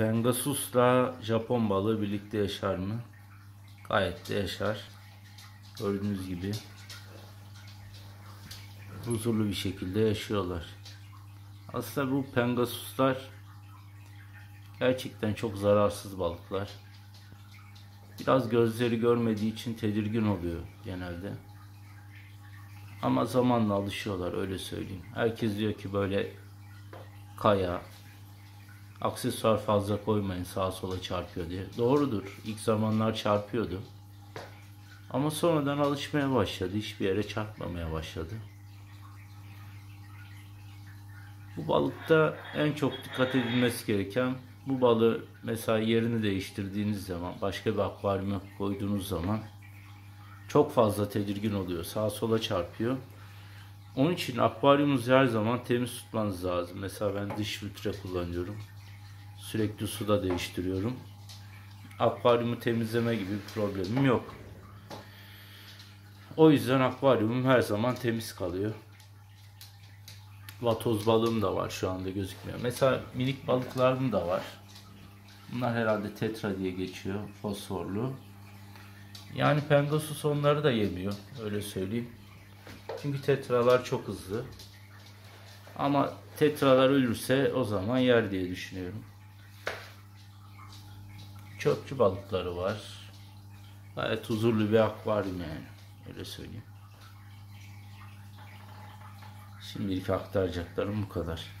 Pengasus'la Japon balığı birlikte yaşar mı? Gayet de yaşar. Gördüğünüz gibi huzurlu bir şekilde yaşıyorlar. Aslında bu Pengasus'lar gerçekten çok zararsız balıklar. Biraz gözleri görmediği için tedirgin oluyor genelde. Ama zamanla alışıyorlar öyle söyleyeyim. Herkes diyor ki böyle kaya, aksesuar fazla koymayın sağa sola çarpıyor diye. Doğrudur. İlk zamanlar çarpıyordu. Ama sonradan alışmaya başladı. Hiçbir yere çarpmamaya başladı. Bu balıkta en çok dikkat edilmesi gereken bu balığı mesela yerini değiştirdiğiniz zaman başka bir akvaryuma koyduğunuz zaman çok fazla tedirgin oluyor. Sağa sola çarpıyor. Onun için akvaryumunuzu her zaman temiz tutmanız lazım. Mesela ben dış filtre kullanıyorum. Sürekli suda değiştiriyorum. Akvaryumu temizleme gibi bir problemim yok. O yüzden akvaryumum her zaman temiz kalıyor. Vatoz balığım da var şu anda gözükmüyor. Mesela minik balıklarım da var. Bunlar herhalde tetra diye geçiyor. Fosforlu. Yani pengasus onları da yemiyor. Öyle söyleyeyim. Çünkü tetralar çok hızlı. Ama tetralar ölürse o zaman yer diye düşünüyorum. Çöpçü balıkları var. Gayet huzurlu bir akvaryum yani. Öyle söyleyeyim. Şimdilik aktaracaklarım bu kadar.